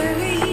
victory.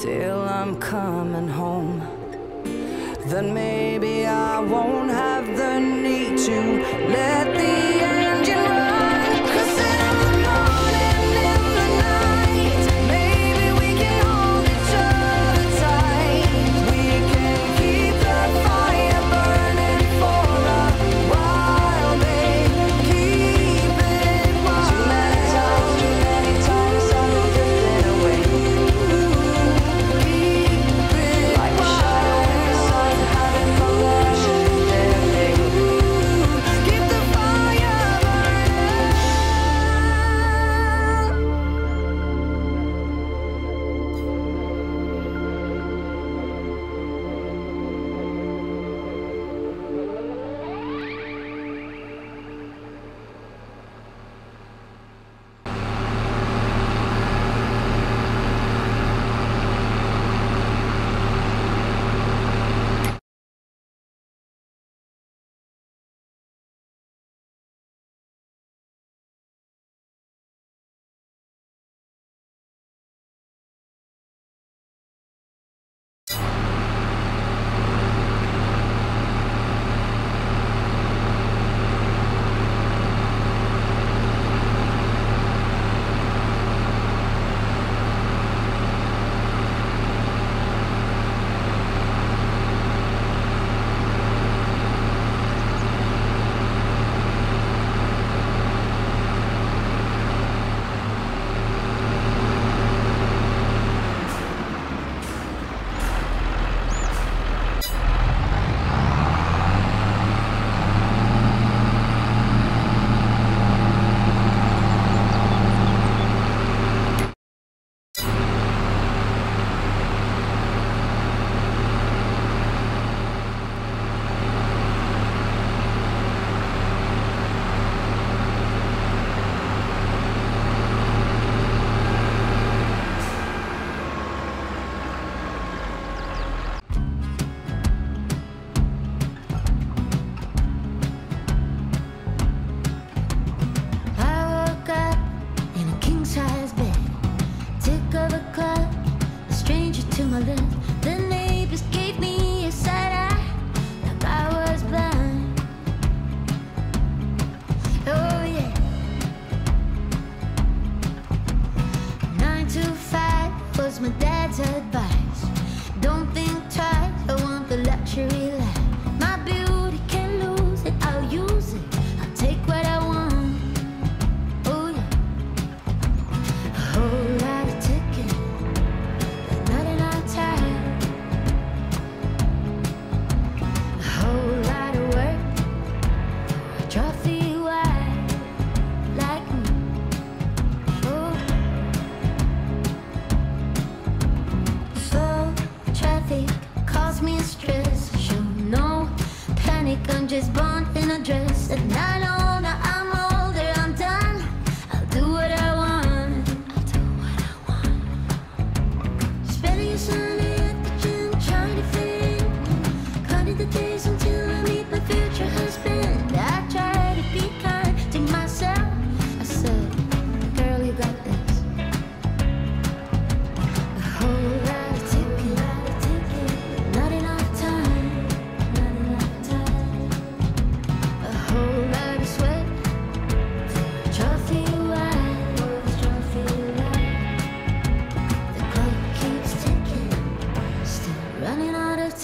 till I'm coming home. Then maybe I won't have the need to let the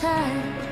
time.